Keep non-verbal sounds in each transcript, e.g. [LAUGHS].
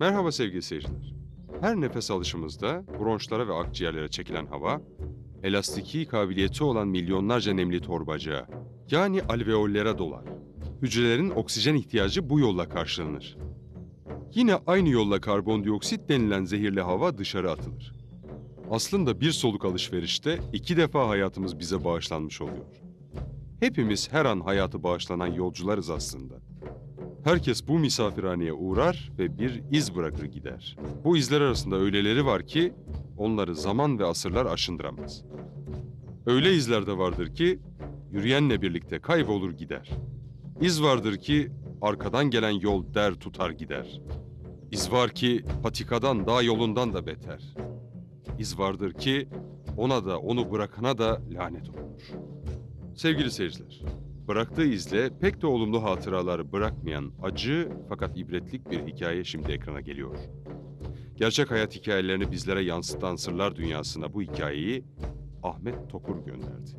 Merhaba sevgili seyirciler. Her nefes alışımızda bronşlara ve akciğerlere çekilen hava, elastiki kabiliyeti olan milyonlarca nemli torbacığa, yani alveollere dolar. Hücrelerin oksijen ihtiyacı bu yolla karşılanır. Yine aynı yolla karbondioksit denilen zehirli hava dışarı atılır. Aslında bir soluk alışverişte iki defa hayatımız bize bağışlanmış oluyor. Hepimiz her an hayatı bağışlanan yolcularız aslında. Herkes bu misafirhaneye uğrar ve bir iz bırakır gider. Bu izler arasında öyleleri var ki onları zaman ve asırlar aşındıramaz. Öyle izler de vardır ki yürüyenle birlikte kaybolur gider. İz vardır ki arkadan gelen yol der tutar gider. İz var ki patikadan dağ yolundan da beter. İz vardır ki ona da onu bırakana da lanet olunur. Sevgili seyirciler, Bıraktığı izle pek de olumlu hatıraları bırakmayan acı fakat ibretlik bir hikaye şimdi ekrana geliyor. Gerçek hayat hikayelerini bizlere yansıtan Sırlar Dünyası'na bu hikayeyi Ahmet Tokur gönderdi.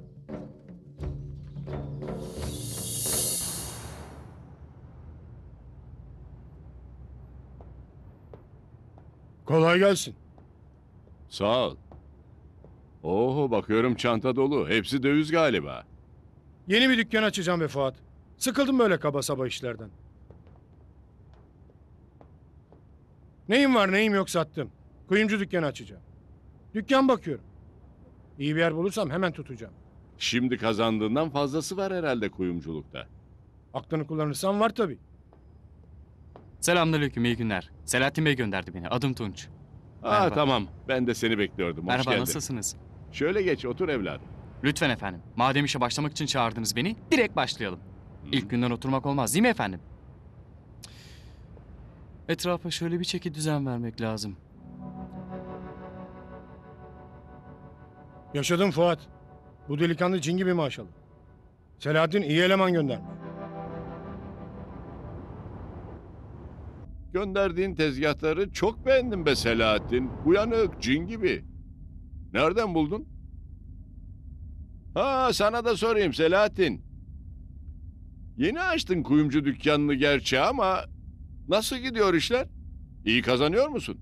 Kolay gelsin. Sağ ol. Oho bakıyorum çanta dolu. Hepsi döviz galiba. Yeni bir dükkan açacağım be Fuat. Sıkıldım böyle kaba saba işlerden. Neyim var neyim yok sattım. Kuyumcu dükkanı açacağım. Dükkan bakıyorum. İyi bir yer bulursam hemen tutacağım. Şimdi kazandığından fazlası var herhalde kuyumculukta. Aklını kullanırsan var tabii. Selamünaleyküm, iyi günler. Selahattin Bey gönderdi beni. Adım Tunç. Aa Merhaba. tamam. Ben de seni bekliyordum. Hoş Merhaba, geldin. nasılsınız? Şöyle geç otur evladım. Lütfen efendim. Madem işe başlamak için çağırdınız beni, direkt başlayalım. Hı. İlk günden oturmak olmaz değil mi efendim? Etrafa şöyle bir çeki düzen vermek lazım. Yaşadım Fuat. Bu delikanlı cin gibi maşallah. Selahattin iyi eleman göndermiş. Gönderdiğin tezgahları çok beğendim be Selahattin. Uyanık, cin gibi. Nereden buldun? Ha sana da sorayım Selahattin. Yeni açtın kuyumcu dükkanını gerçi ama nasıl gidiyor işler? İyi kazanıyor musun?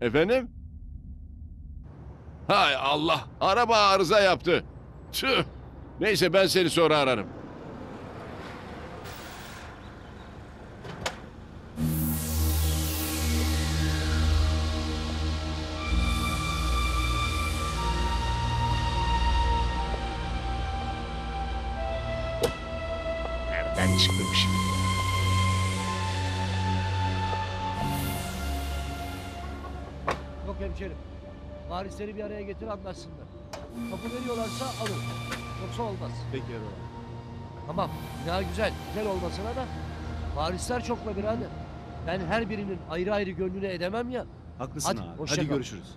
Efendim? Hay Allah, araba arıza yaptı. Tüh. Neyse ben seni sonra ararım. Hemşerim. Varisleri bir araya getir anlaşsınlar. Kapı veriyorlarsa alın. Yoksa olmaz. Peki Erol. Tamam. Bina güzel. Güzel olmasına da varisler çok be birader. Ben her birinin ayrı ayrı gönlüne edemem ya. Haklısın Hadi, abi. hoşça Hadi kal. görüşürüz.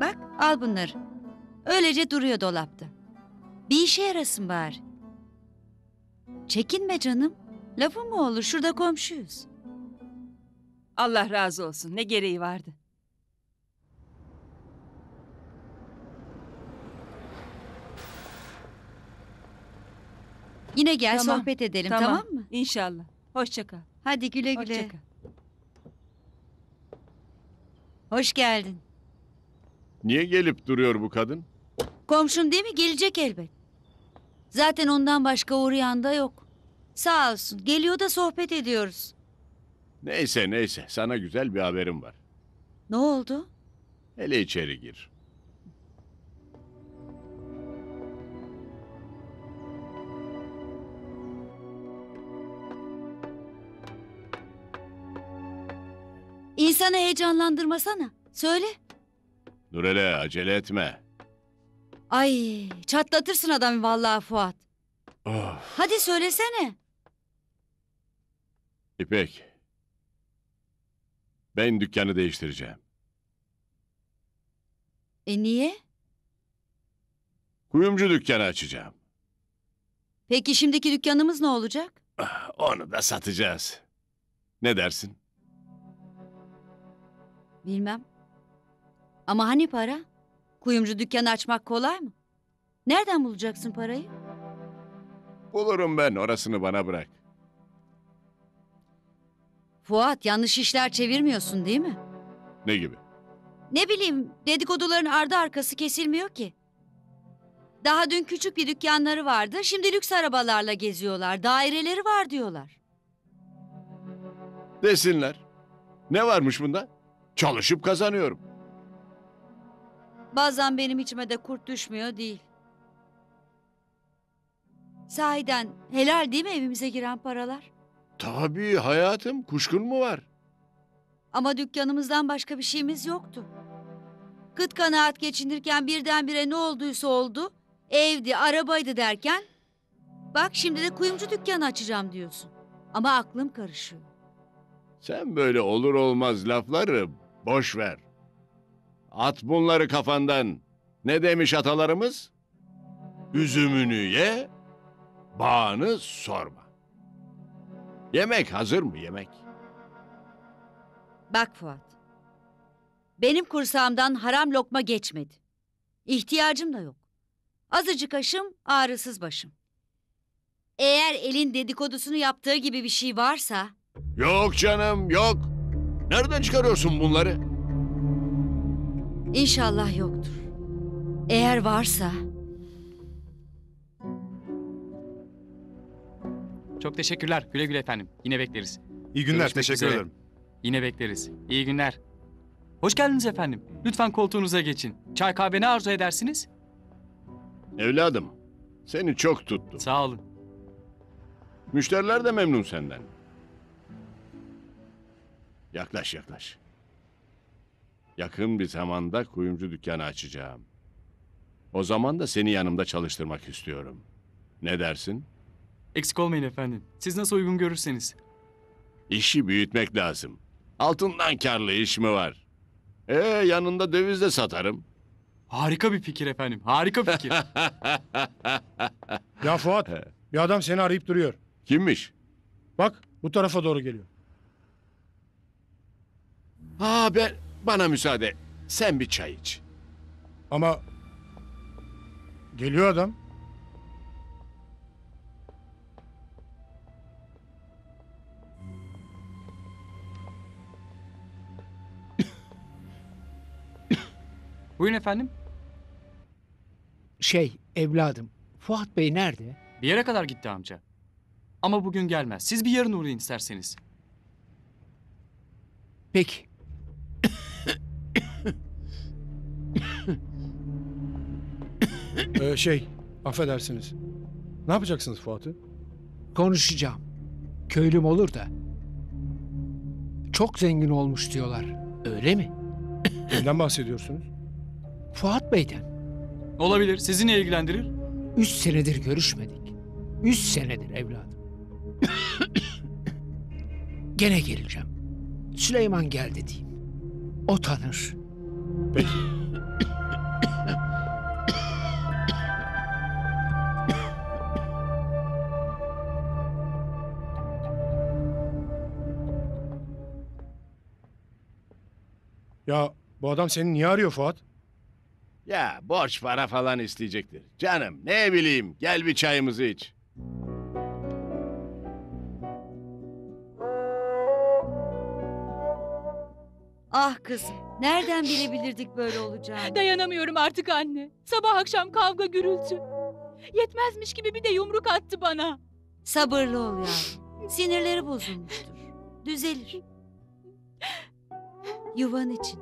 Bak al bunları. Öylece duruyor dolapta. Bir işe yarasın bari. Çekinme canım. Lafı mı olur şurada komşuyuz. Allah razı olsun. Ne gereği vardı? Yine gel Tamam, sohbet edelim tamam, mı? İnşallah. Hoşça kal. Hadi güle güle. Hoşça kal. Hoş geldin. Niye gelip duruyor bu kadın? Komşun değil mi? Gelecek elbet. Zaten ondan başka uğrayan da yok. Sağ olsun. Geliyor da sohbet ediyoruz. Neyse neyse sana güzel bir haberim var. Ne oldu? Hele içeri gir. İnsanı heyecanlandırmasana. Söyle. Nurele acele etme. Ay çatlatırsın adamı vallahi Fuat. Of. Hadi söylesene. İpek. Ben dükkanı değiştireceğim. E niye? Kuyumcu dükkanı açacağım. Peki şimdiki dükkanımız ne olacak? Onu da satacağız. Ne dersin? Bilmem. Ama hani para? Kuyumcu dükkanı açmak kolay mı? Nereden bulacaksın parayı? Bulurum ben orasını bana bırak. Fuat yanlış işler çevirmiyorsun değil mi? Ne gibi? Ne bileyim dedikoduların ardı arkası kesilmiyor ki. Daha dün küçük bir dükkanları vardı. Şimdi lüks arabalarla geziyorlar. Daireleri var diyorlar. Desinler. Ne varmış bunda? Çalışıp kazanıyorum. Bazen benim içime de kurt düşmüyor değil. Sahiden helal değil mi evimize giren paralar? Tabii hayatım kuşkun mu var? Ama dükkanımızdan başka bir şeyimiz yoktu. Kıt kanaat geçinirken birdenbire ne olduysa oldu. Evdi, arabaydı derken... Bak şimdi de kuyumcu dükkanı açacağım diyorsun. Ama aklım karışıyor. Sen böyle olur olmaz lafları boş ver. At bunları kafandan. Ne demiş atalarımız? Üzümünü ye, bağını sorma. Yemek hazır mı yemek? Bak Fuat. Benim kursağımdan haram lokma geçmedi. İhtiyacım da yok. Azıcık aşım, ağrısız başım. Eğer elin dedikodusunu yaptığı gibi bir şey varsa... Yok canım yok. Nereden çıkarıyorsun bunları? İnşallah yoktur. Eğer varsa Çok teşekkürler. Güle güle efendim. Yine bekleriz. İyi günler, Görüşmek teşekkür üzere. ederim. Yine bekleriz. İyi günler. Hoş geldiniz efendim. Lütfen koltuğunuza geçin. Çay kahve ne arzu edersiniz? Evladım, seni çok tuttum. Sağ olun. Müşteriler de memnun senden. Yaklaş yaklaş. Yakın bir zamanda kuyumcu dükkanı açacağım. O zaman da seni yanımda çalıştırmak istiyorum. Ne dersin? Eksik olmayın efendim. Siz nasıl uygun görürseniz. İşi büyütmek lazım. Altından karlı iş mi var? Ee yanında döviz de satarım. Harika bir fikir efendim. Harika fikir. [LAUGHS] Ya Fuat bir adam seni arayıp duruyor. Kimmiş? Bak bu tarafa doğru geliyor. Ha ben bana müsaade. Sen bir çay iç. Ama geliyor adam. [COUGHS] Buyurun efendim. Şey evladım Fuat Bey nerede? Bir yere kadar gitti amca. Ama bugün gelmez. Siz bir yarın uğrayın isterseniz. Peki. Ee, şey affedersiniz. Ne yapacaksınız Fuat'ı? Konuşacağım. Köylüm olur da. Çok zengin olmuş diyorlar. Öyle mi? [LAUGHS] Kimden bahsediyorsunuz? Fuat Bey'den. Olabilir. Sizi ne ilgilendirir? Üç senedir görüşmedik. Üç senedir evladım. [COUGHS] Gene geleceğim. Süleyman geldi diyeyim. O tanır. Peki. Ya bu adam seni niye arıyor Fuat? Ya borç para falan isteyecektir. Canım ne bileyim gel bir çayımızı iç. Ah kızım nereden bilebilirdik böyle olacağını? Dayanamıyorum artık anne. Sabah akşam kavga gürültü. Yetmezmiş gibi bir de yumruk attı bana. Sabırlı ol yavrum. Sinirleri bozulmuştur. Düzelir. Yuvan için,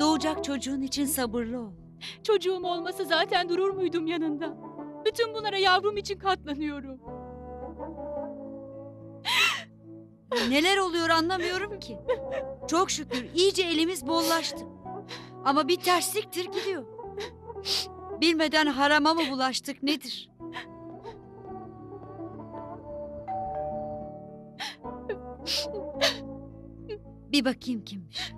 doğacak çocuğun için sabırlı ol. Çocuğum olmasa zaten durur muydum yanında? Bütün bunlara yavrum için katlanıyorum. Neler oluyor anlamıyorum ki. Çok şükür iyice elimiz bollaştı. Ama bir tersliktir gidiyor. Bilmeden harama mı bulaştık nedir? Bir bakayım kimmiş.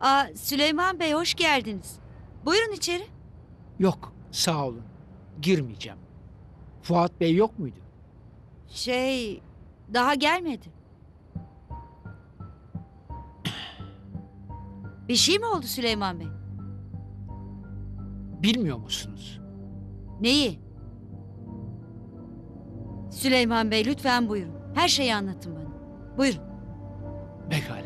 Aa, Süleyman Bey hoş geldiniz. Buyurun içeri. Yok sağ olun. Girmeyeceğim. Fuat Bey yok muydu? Şey daha gelmedi. Bir şey mi oldu Süleyman Bey? Bilmiyor musunuz? Neyi? Süleyman Bey lütfen buyurun. Her şeyi anlatın bana. Buyurun. Pekala.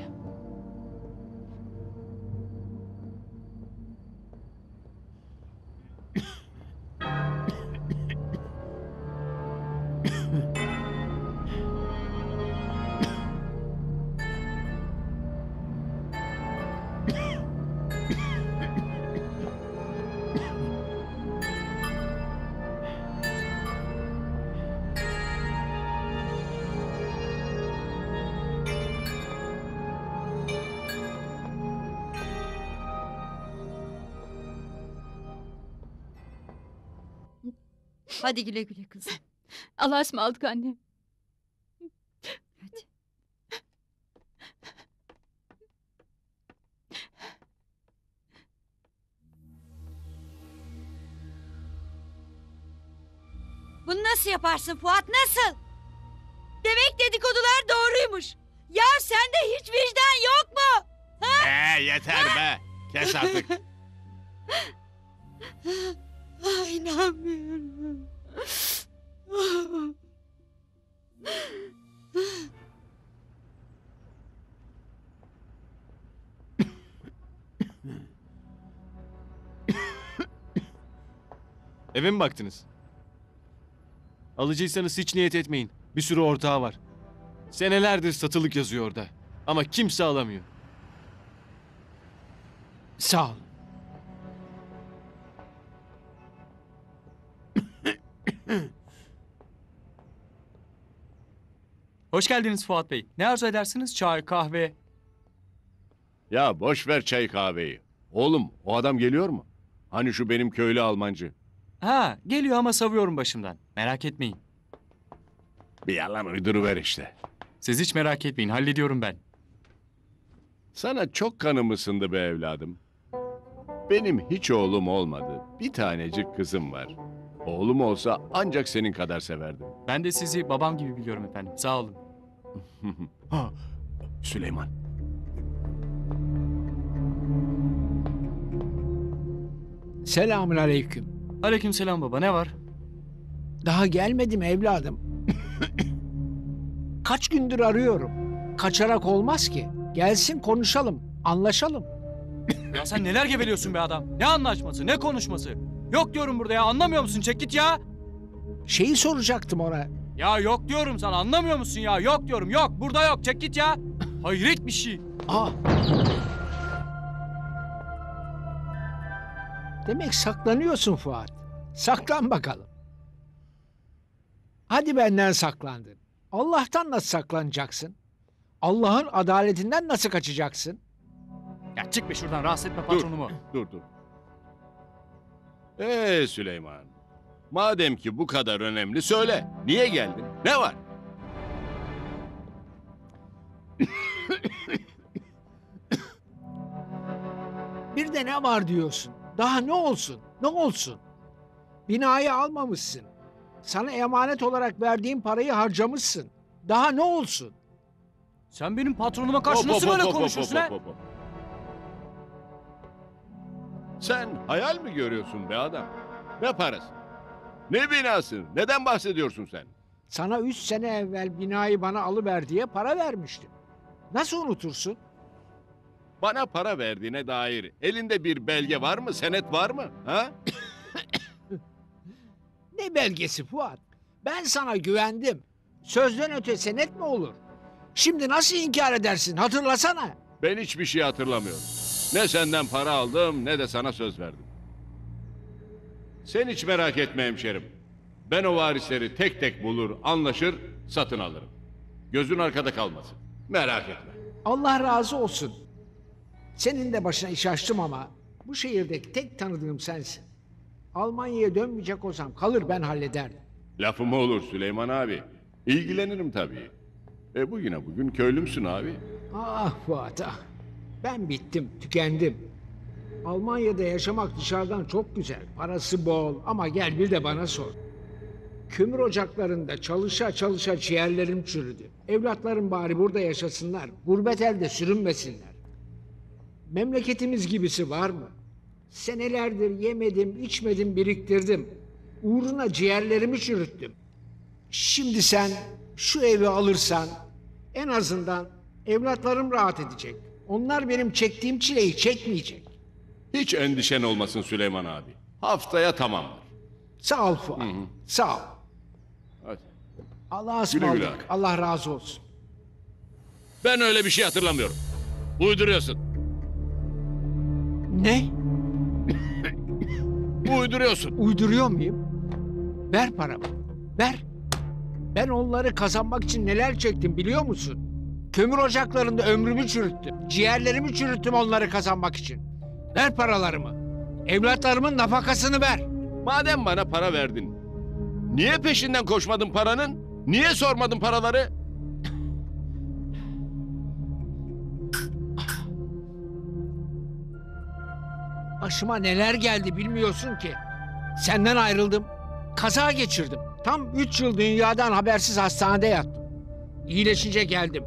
Hadi güle güle kızım. [LAUGHS] Allah'a ısmarladık anne. Hadi. Bunu nasıl yaparsın Fuat nasıl? Demek dedikodular doğruymuş. Ya sende hiç vicdan yok mu? Ee, yeter be. Kes artık. [LAUGHS] Ay inanmıyorum. Eve mi baktınız? Alıcıysanız hiç niyet etmeyin. Bir sürü ortağı var. Senelerdir satılık yazıyor orada. Ama kimse alamıyor. Sağ olun. Hoş geldiniz Fuat Bey. Ne arzu edersiniz? Çay, kahve. Ya boş ver çay kahveyi. Oğlum o adam geliyor mu? Hani şu benim köylü Almancı. Ha, geliyor ama savuyorum başımdan. Merak etmeyin. Bir yalan uyduruver işte. Siz hiç merak etmeyin. Hallediyorum ben. Sana çok kanım ısındı be evladım. Benim hiç oğlum olmadı. Bir tanecik kızım var. Oğlum olsa ancak senin kadar severdim. Ben de sizi babam gibi biliyorum efendim. Sağ olun. [LAUGHS] Ha, Süleyman. Selamun aleyküm. Aleykümselam baba. Ne var? Daha gelmedim evladım. [COUGHS] Kaç gündür arıyorum. Kaçarak olmaz ki. Gelsin konuşalım, anlaşalım. [COUGHS] Ya sen neler geveliyorsun be adam? Ne anlaşması, ne konuşması? Yok diyorum burada ya. Anlamıyor musun? Çek git ya. Şeyi soracaktım ona. Ya yok diyorum sana. Anlamıyor musun ya? Yok diyorum. Yok. Burada yok. Çek git ya. Hayret bir şey. Aa. Demek saklanıyorsun Fuat. Saklan bakalım. Hadi benden saklandın. Allah'tan nasıl saklanacaksın? Allah'ın adaletinden nasıl kaçacaksın? Ya çık be şuradan. Rahatsız etme patronumu. Dur dur. Ee Süleyman. Madem ki bu kadar önemli söyle. Niye geldin? Ne var? Bir de ne var diyorsun? Daha ne olsun? Ne olsun? Binayı almamışsın. Sana emanet olarak verdiğim parayı harcamışsın. Daha ne olsun? Sen benim patronuma karşı Hop, nasıl hop, böyle hop, hop, konuşuyorsun hop, ha? hop, hop. Sen hayal mi görüyorsun be adam? Ne parası? Ne binası? Neden bahsediyorsun sen? Sana üç sene evvel binayı bana alıver diye para vermiştim. Nasıl unutursun? Bana para verdiğine dair elinde bir belge var mı? Senet var mı? Ha? [COUGHS] Ne belgesi Fuat? Ben sana güvendim. Sözden öte senet mi olur? Şimdi nasıl inkar edersin? Hatırlasana. Ben hiçbir şey hatırlamıyorum. Ne senden para aldım ne de sana söz verdim. Sen hiç merak etme hemşerim. Ben o varisleri tek tek bulur, anlaşır, satın alırım. Gözün arkada kalmasın. Merak etme. Allah razı olsun. Senin de başına iş açtım ama bu şehirdeki tek tanıdığım sensin. Almanya'ya dönmeyecek olsam kalır ben hallederdim. Lafım olur Süleyman abi. İlgilenirim tabii. E bugüne bugün köylümsün abi. Ah Fuat ah. Ben bittim, tükendim. Almanya'da yaşamak dışarıdan çok güzel. Parası bol ama gel bir de bana sor. Kömür ocaklarında çalışa çalışa ciğerlerim çürüdü. Evlatlarım bari burada yaşasınlar. Gurbet elde sürünmesinler. Memleketimiz gibisi var mı? Senelerdir yemedim, içmedim, biriktirdim. Uğruna ciğerlerimi çürüttüm. Şimdi sen şu evi alırsan en azından evlatlarım rahat edecek. Onlar benim çektiğim çileyi çekmeyecek. Hiç endişen olmasın Süleyman abi. Haftaya tamamdır. Sağ ol Fuat. Sağ ol. Hadi. Allah'a ısmarladık. Allah razı olsun. Ben öyle bir şey hatırlamıyorum. Uyduruyorsun. Ne? [LAUGHS] Uyduruyorsun. Uyduruyor muyum? Ver paramı. Ver. Ben onları kazanmak için neler çektim biliyor musun? Kömür ocaklarında ömrümü çürüttüm. Ciğerlerimi çürüttüm onları kazanmak için. Ver paralarımı. Evlatlarımın nafakasını ver. Madem bana para verdin. Niye peşinden koşmadın paranın? Niye sormadın paraları? Başıma neler geldi bilmiyorsun ki. Senden ayrıldım. Kaza geçirdim. Tam üç yıl dünyadan habersiz hastanede yattım. İyileşince geldim.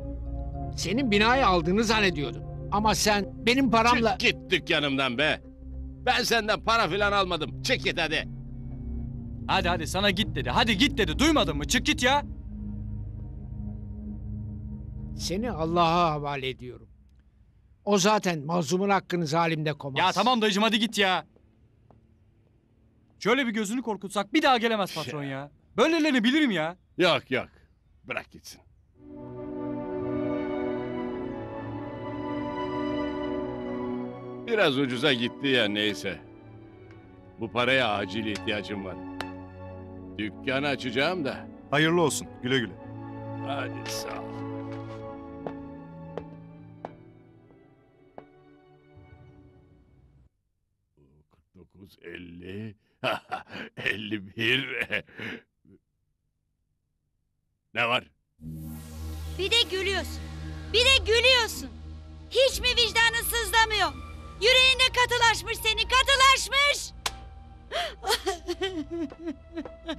Senin binayı aldığını zannediyordum. Ama sen benim paramla... Çık git dükkanımdan be. Ben senden para filan almadım. Çık git hadi. Hadi hadi sana git dedi. Hadi git dedi. Duymadın mı? Çık git ya. Seni Allah'a havale ediyorum. O zaten mazlumun hakkını zalimde komaz. Ya tamam dayıcım hadi git ya. Şöyle bir gözünü korkutsak bir daha gelemez patron ya. Böylelerini bilirim ya. Yok yok. Bırak gitsin. Biraz ucuza gitti ya neyse. Bu paraya acil ihtiyacım var. Dükkanı açacağım da. Hayırlı olsun. Güle güle. Hadi sağ ol. Dokuz, elli, [LAUGHS] elli bir. Ne var? Bir de gülüyorsun. Bir de gülüyorsun. Hiç mi vicdanın sızlamıyor? Yüreğinde katılaşmış senin katılaşmış.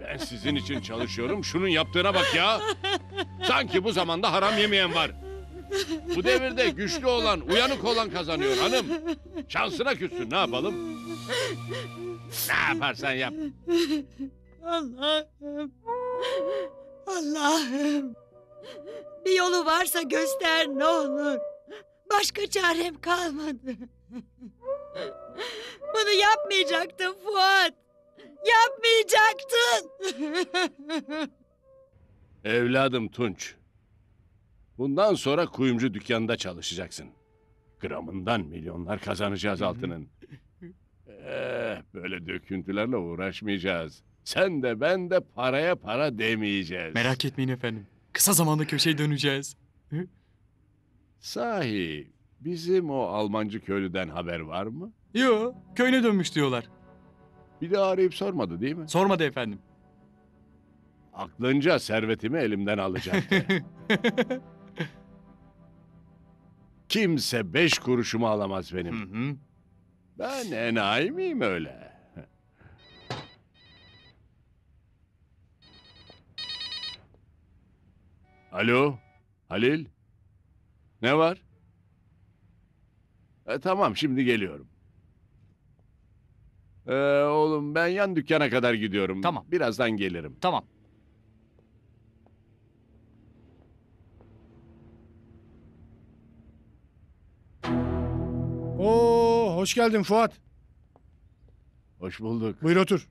Ben sizin için çalışıyorum. Şunun yaptığına bak ya. Sanki bu zamanda haram yemeyen var. Bu devirde güçlü olan, uyanık olan kazanıyor hanım. Şansına küssün ne yapalım? Ne yaparsan yap. Allah'ım. Allah'ım. Bir yolu varsa göster ne olur. Başka çarem kalmadı. [LAUGHS] Bunu yapmayacaktın Fuat. Yapmayacaktın. [LAUGHS] Evladım Tunç. Bundan sonra kuyumcu dükkanında çalışacaksın. Gramından milyonlar kazanacağız altının. Eh, böyle döküntülerle uğraşmayacağız. Sen de ben de paraya para demeyeceğiz. Merak etmeyin efendim. Kısa zamanda köşeye döneceğiz. Sahi bizim o Almancı köylüden haber var mı? Yo köyüne dönmüş diyorlar. Bir de arayıp sormadı değil mi? Sormadı efendim. Aklınca servetimi elimden alacaktı. [LAUGHS] Kimse beş kuruşumu alamaz Hı benim. hı. Ben enayi miyim öyle? Alo, Halil? Ne var? E, tamam, şimdi geliyorum. Ee, oğlum ben yan dükkana kadar gidiyorum. Tamam. Birazdan gelirim. Tamam. Oo, hoş geldin Fuat. Hoş bulduk. Buyur otur.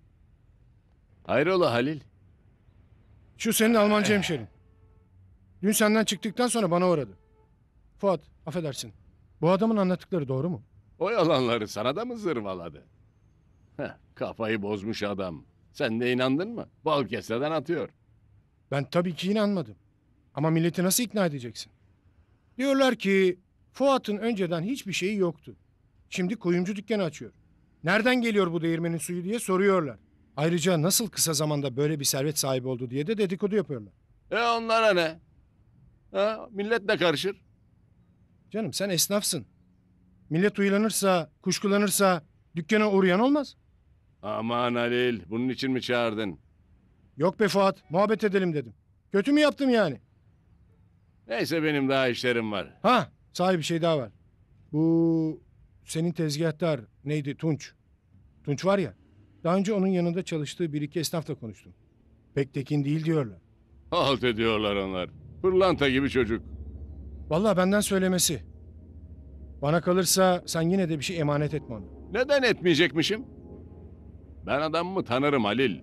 Hayrola Halil? Şu senin Almanca hemşerin. Dün senden çıktıktan sonra bana uğradı. Fuat, affedersin. Bu adamın anlattıkları doğru mu? O yalanları sana da mı zırvaladı? Heh, kafayı bozmuş adam. Sen de inandın mı? Bal keseden atıyor. Ben tabii ki inanmadım. Ama milleti nasıl ikna edeceksin? Diyorlar ki Fuat'ın önceden hiçbir şeyi yoktu. Şimdi kuyumcu dükkanı açıyor. Nereden geliyor bu değirmenin suyu diye soruyorlar. Ayrıca nasıl kısa zamanda böyle bir servet sahibi oldu diye de dedikodu yapıyorlar. E onlara ne? Ha, millet de karışır. Canım sen esnafsın. Millet uyanırsa, kuşkulanırsa dükkana uğrayan olmaz. Aman Halil, bunun için mi çağırdın? Yok be Fuat, muhabbet edelim dedim. Kötü mü yaptım yani? Neyse benim daha işlerim var. Ha, sahi bir şey daha var. Bu senin tezgahtar neydi Tunç? Tunç var ya. Daha önce onun yanında çalıştığı bir iki esnafla konuştum. Pek tekin değil diyorlar. Halt ediyorlar onlar. Pırlanta gibi çocuk. Vallahi benden söylemesi. Bana kalırsa sen yine de bir şey emanet etme ona. Neden etmeyecekmişim? Ben adamımı tanırım Halil.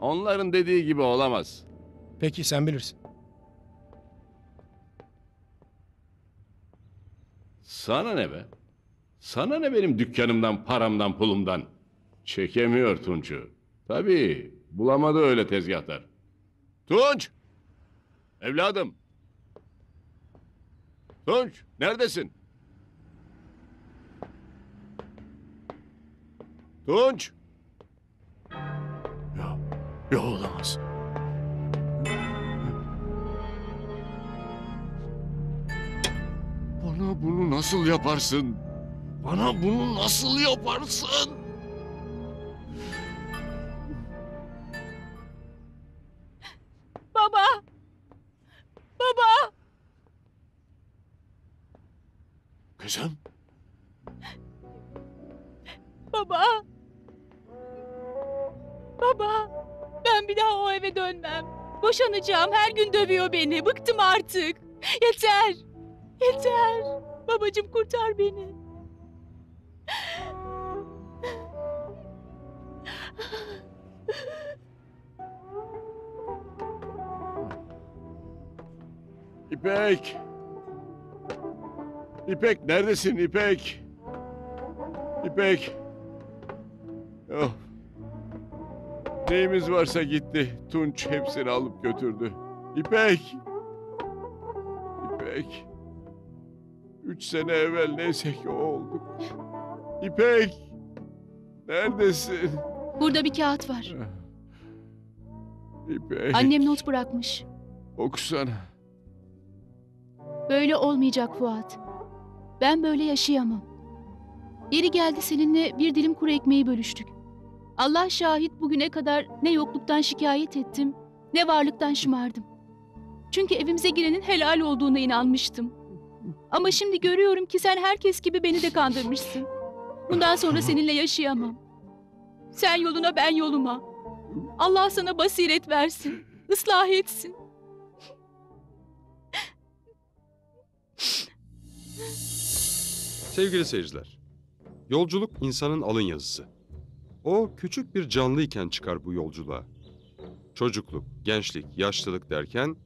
Onların dediği gibi olamaz. Peki sen bilirsin. Sana ne be? Sana ne benim dükkanımdan, paramdan, pulumdan? Çekemiyor Tunç'u. Tabii, bulamadı öyle tezgahtar. Tunç! Evladım! Tunç, neredesin? Tunç! Ya, ya olamaz. Bana bunu nasıl yaparsın? Bana bunu nasıl yaparsın? Kızım, Baba! Baba! Ben bir daha o eve dönmem. Boşanacağım. Her gün dövüyor beni. Bıktım artık. Yeter. Yeter. Babacığım kurtar beni. İpek! İpek neredesin İpek? İpek! Oh. Neyimiz varsa gitti. Tunç hepsini alıp götürdü. İpek! İpek! Üç sene evvel neyse ki o olduk. İpek! Neredesin? Burada bir kağıt var. İpek! Annem not bırakmış. Okusana. Böyle olmayacak Fuat. Ben böyle yaşayamam. Yeri geldi seninle bir dilim kuru ekmeği bölüştük. Allah şahit bugüne kadar ne yokluktan şikayet ettim, ne varlıktan şımardım. Çünkü evimize girenin helal olduğuna inanmıştım. Ama şimdi görüyorum ki sen herkes gibi beni de kandırmışsın. Bundan sonra seninle yaşayamam. Sen yoluna ben yoluma. Allah sana basiret versin, ıslah etsin. [LAUGHS] Sevgili seyirciler, yolculuk insanın alın yazısı. O küçük bir canlıyken çıkar bu yolculuğa. Çocukluk, gençlik, yaşlılık derken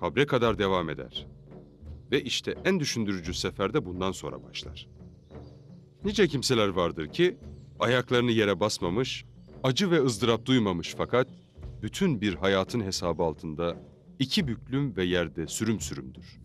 kabre kadar devam eder. Ve işte en düşündürücü sefer de bundan sonra başlar. Nice kimseler vardır ki ayaklarını yere basmamış, acı ve ızdırap duymamış fakat bütün bir hayatın hesabı altında iki büklüm ve yerde sürüm sürümdür.